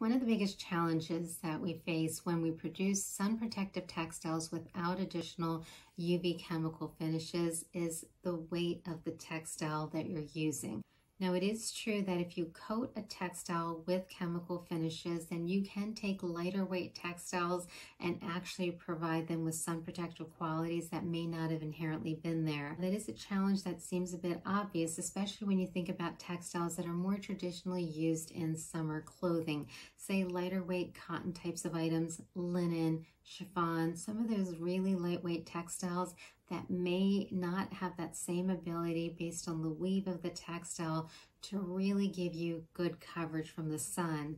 One of the biggest challenges that we face when we produce sun protective textiles without additional UV chemical finishes is the weight of the textile that you're using. Now, it is true that if you coat a textile with chemical finishes, then you can take lighter weight textiles and actually provide them with sun protective qualities that may not have inherently been there. That is a challenge that seems a bit obvious, especially when you think about textiles that are more traditionally used in summer clothing, say lighter weight cotton types of items, linen, chiffon, some of those really lightweight textiles that may not have that same ability based on the weave of the textile to really give you good coverage from the sun.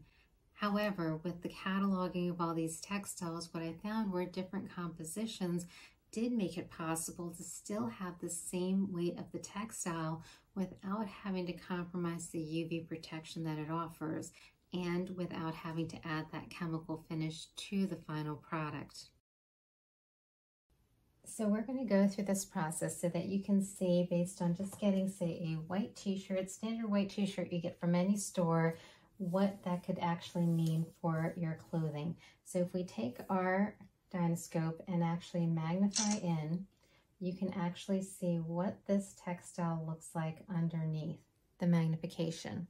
However, with the cataloging of all these textiles, what I found were different compositions did make it possible to still have the same weight of the textile without having to compromise the UV protection that it offers and without having to add that chemical finish to the final product. So we're going to go through this process so that you can see based on just getting, say, a white t-shirt, standard white t-shirt you get from any store, what that could actually mean for your clothing. So if we take our Dynoscope and actually magnify in, you can actually see what this textile looks like underneath the magnification.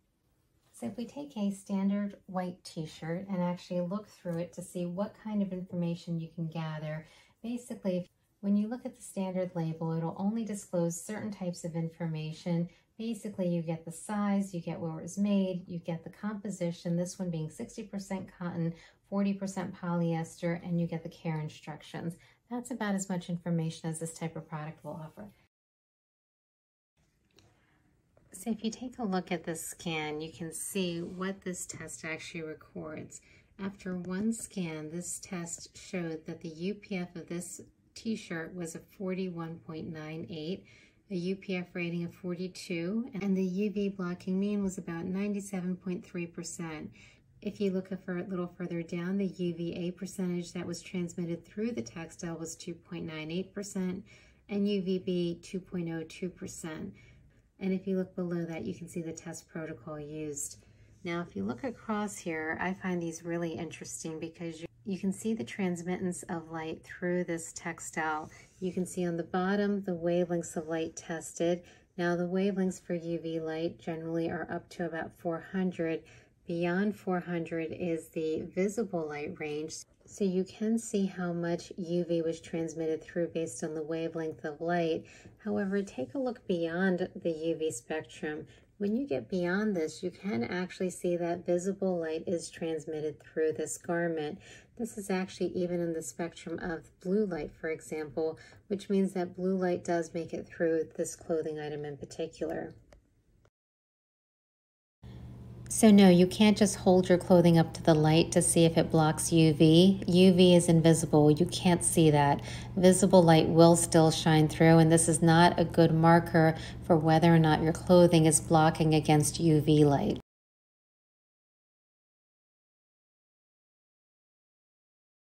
If we take a standard white t-shirt and actually look through it to see what kind of information you can gather, basically when you look at the standard label, it'll only disclose certain types of information. Basically, you get the size, you get where it was made, you get the composition, this one being 60% cotton, 40% polyester, and you get the care instructions. That's about as much information as this type of product will offer. If you take a look at this scan, you can see what this test actually records. After one scan, this test showed that the UPF of this t-shirt was a 41.98, a UPF rating of 42, and the UV blocking mean was about 97.3%. If you look a little further down, the UVA percentage that was transmitted through the textile was 2.98% and UVB 2.02%. And if you look below that, you can see the test protocol used. Now, if you look across here, I find these really interesting because you you can see the transmittance of light through this textile. You can see on the bottom the wavelengths of light tested. Now the wavelengths for UV light generally are up to about 400. Beyond 400 is the visible light range. So you can see how much UV was transmitted through based on the wavelength of light. However, take a look beyond the UV spectrum. When you get beyond this, you can actually see that visible light is transmitted through this garment. This is actually even in the spectrum of blue light, for example, which means that blue light does make it through this clothing item in particular. So no, you can't just hold your clothing up to the light to see if it blocks UV. UV is invisible. You can't see that. Visible light will still shine through, and this is not a good marker for whether or not your clothing is blocking against UV light.